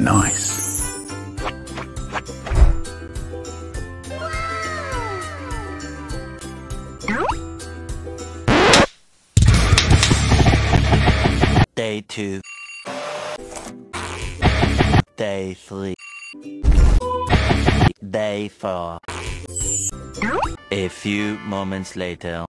Nice. Day 2 Day 3 Day 4 A few moments later